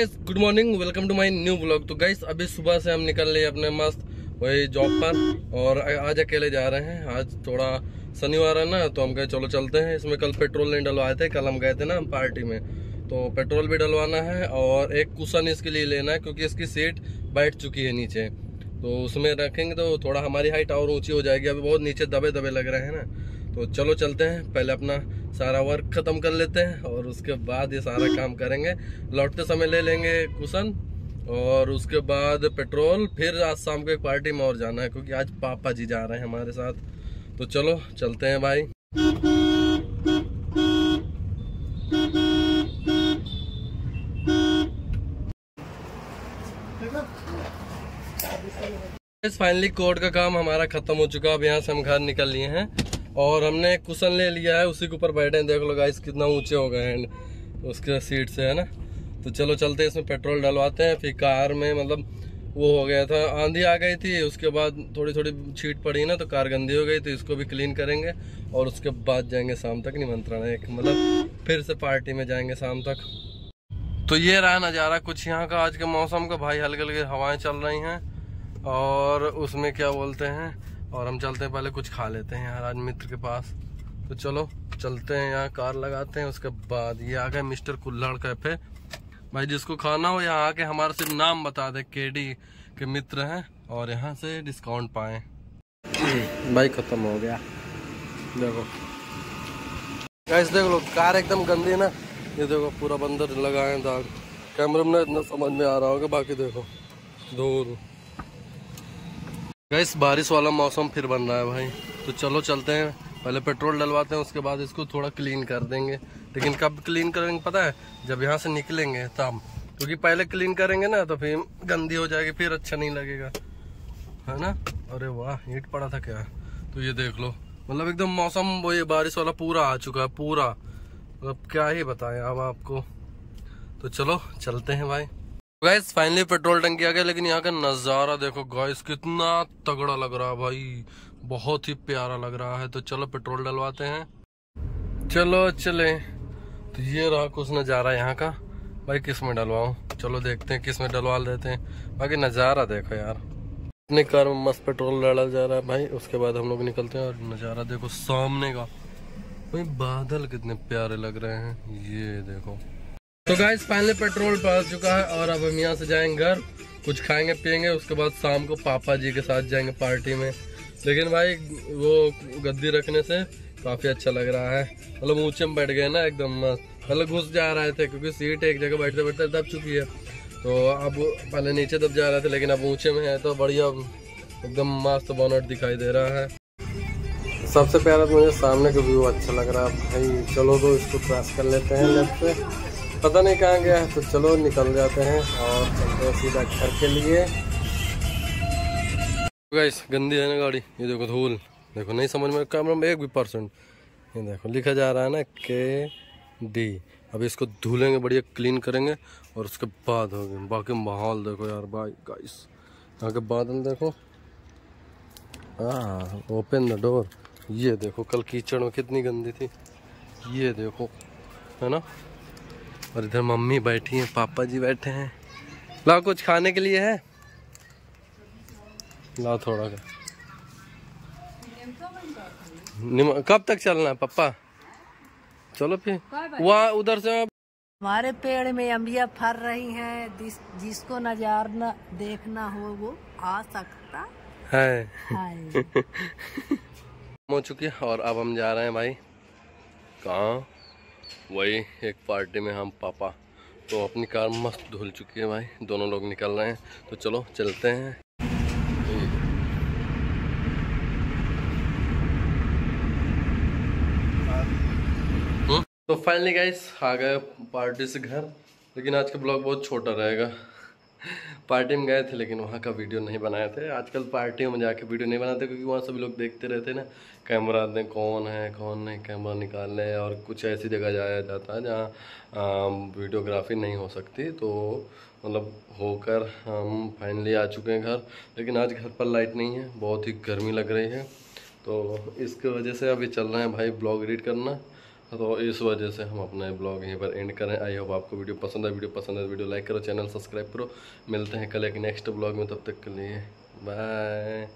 Good morning welcome to my new blog तो guys अभी सुबह से हम निकल रहे अपने मस्त वही जॉब पर और आज अकेले जा रहे हैं। आज थोड़ा शनिवार है ना तो हम कहे चलो चलते हैं। इसमें कल पेट्रोल नहीं डलवाए थे, कल हम गए थे ना पार्टी में। तो पेट्रोल भी डलवाना है और एक कुशन इसके लिए लेना है क्योंकि इसकी सीट बैठ चुकी है नीचे। तो उसमें रखेंगे तो थोड़ा हमारी हाइट और ऊँची हो जाएगी। अभी बहुत नीचे दबे दबे लग रहे हैं ना। तो चलो चलते हैं, पहले अपना सारा वर्क खत्म कर लेते हैं और उसके बाद ये सारा काम करेंगे। लौटते समय ले लेंगे कुशन और उसके बाद पेट्रोल, फिर आज शाम को एक पार्टी में और जाना है क्योंकि आज पापा जी जा रहे हैं हमारे साथ। तो चलो, चलते हैं भाई। फाइनली कोर्ट का काम हमारा खत्म हो चुका। अब यहाँ से हम घर निकल लिए हैं। और हमने कुशन ले लिया है, उसी के ऊपर बैठे हैं। देख लो गाइस कितना ऊँचे हो गए हैं। उसके सीट से, है ना? तो चलो चलते हैं, इसमें पेट्रोल डलवाते हैं। फिर कार में मतलब वो हो गया था। आंधी आ गई थी, उसके बाद थोड़ी थोड़ी छीट पड़ी ना तो कार गंदी हो गई तो इसको भी क्लीन करेंगे और उसके बाद जाएँगे शाम तक निमंत्रण एक मतलब फिर से पार्टी में जाएँगे शाम तक। तो ये रहा नज़ारा कुछ यहाँ का। आज के मौसम का, भाई हल्के हल्के हवाएँ चल रही हैं और उसमें क्या बोलते हैं? और हम चलते हैं, पहले कुछ खा लेते हैं यार, आज मित्र के पास। तो चलो, चलते हैं यहाँ, कार लगाते हैं, उसके बाद ये आ गए मिस्टर कुल्हड़ कैफ़े। भाई, जिसको खाना हो, यहाँ आके हमारा सिर्फ़ नाम बता दे, केडी के मित्र हैं, और यहाँ से डिस्काउंट पाए। भाई, खत्म हो गया। देखो। गैस देख लो, कार एकदम गंदी ना। ये देखो, पूरा बंदर लगा है दाग। कैमरे में इतना समझ में आ रहा होगा, बाकी देखो। दूर। गैस बारिश वाला मौसम फिर बन रहा है भाई। तो चलो चलते हैं। पहले पेट्रोल डलवाते हैं, उसके बाद इसको थोड़ा क्लीन कर देंगे। लेकिन कब क्लीन करेंगे, पता है? जब यहाँ से निकलेंगे तब। क्योंकि पहले क्लीन करेंगे ना तो फिर गंदी हो जाएगी, फिर अच्छा नहीं लगेगा। है ना? अरे वाह ईट पड़ा था क्या? तो ये देख लो। मतलब एकदम मौसम, वो ये बारिश वाला पूरा आ चुका है, पूरा। मतलब क्या ही बताएँ, अब आपको। तो चलो, चलते हैं भाई। गैस फाइनली पेट्रोल टंकी आ गया, लेकिन यहाँ का नज़ारा देखो गैस कितना तगड़ा लग रहा है भाई। बहुत ही प्यारा लग रहा है। तो चलो पेट्रोल डलवाते हैं। चलो, चले। तो ये रहा कुछ नज़ारा यहाँ का। भाई, किसमें डलवाऊं? चलो देखते हैं, किसमें डलवा देते हैं। बाकी नज़ारा देखो यार। अपनी कार में मस्त पेट्रोल डाला जा रहा है भाई। उसके बाद हम लोग निकलते हैं और नज़ारा देखो सामने का। भाई, बादल कितने प्यारे लग रहे हैं। ये देखो। तो गाइस फाइनली पेट्रोल पा चुका है और अब हम यहाँ से जाएँगे घर। कुछ खाएँगे, पियेंगे, उसके बाद शाम को पापा जी के साथ जाएँगे पार्टी में। लेकिन भाई, वो गद्दी रखने से काफ़ी अच्छा लग रहा है। मतलब ऊँचे में बैठ गए ना, एकदम मस्त। मतलब घुस जा रहे थे, क्योंकि सीट एक जगह बैठते बैठते दब चुकी है। तो अब पहले नीचे दब जा रहे थे, लेकिन अब ऊँचे में है तो बढ़िया, एकदम मस्त बोनट दिखाई दे रहा है। सबसे प्यारा तो मुझे सामने का व्यू अच्छा लग रहा है। भाई, चलो तो इसको क्रॉस कर लेते हैं लेफ़्ट पे पता नहीं कहाँ गया है तो चलो निकल जाते हैं और चलते हैं सीधा घर के लिए। गाइस गंदी है ना गाड़ी? ये देखो धूल। देखो, नहीं समझ में कैमरा में एक भी परसेंट ये देखो, लिखा जा रहा है ना के डी अब इसको धुलेंगे, बढ़िया क्लीन करेंगे और उसके बाद हो गए बाकी माहौल देखो यार भाई गाइस यहाँ के बादल देखो। हाँ ओपन द डोर ये देखो, कल कीचड़ में कितनी गंदी थी। ये देखो, है ना? और इधर मम्मी बैठी हैं पापा जी बैठे हैं। लाओ कुछ खाने के लिए है? लाओ थोड़ा का कब तक चलना है पापा? चलो फिर। वहाँ उधर से हमारे पेड़ में अम्बिया फर रही हैं जिसको नज़ारा देखना हो वो आ सकता। है। है हो चुकी है और अब हम जा रहे हैं भाई। कहाँ? वही एक पार्टी में हम पापा तो अपनी कार मस्त धुल चुकी है भाई। दोनों लोग निकल रहे हैं। तो चलो, चलते हैं। हम्म? तो फाइनली गाइस आ गए पार्टी से घर। लेकिन आज का ब्लॉग बहुत छोटा रहेगा। पार्टी में गए थे, लेकिन वहाँ का वीडियो नहीं बनाए थे। आजकल पार्टियों में जाके वीडियो नहीं बनाते, क्योंकि वहाँ सभी लोग देखते रहते ना, कैमरा दें, कौन है, कौन नहीं, कैमरा निकाल ले, और कुछ ऐसी जगह जाया जाता है जहाँ वीडियोग्राफी नहीं हो सकती। तो मतलब होकर हम फाइनली आ चुके हैं घर, लेकिन आज घर पर लाइट नहीं है, बहुत ही गर्मी लग रही है। तो इसके वजह से अभी चल रहे हैं भाई ब्लॉग एडिट करना। तो इस वजह से हम अपना ब्लॉग यहीं पर एंड करें। आई होप आपको वीडियो पसंद है। वीडियो पसंद है वीडियो लाइक करो चैनल सब्सक्राइब करो। मिलते हैं कल एक नेक्स्ट ब्लॉग में। तब तक के लिए बाय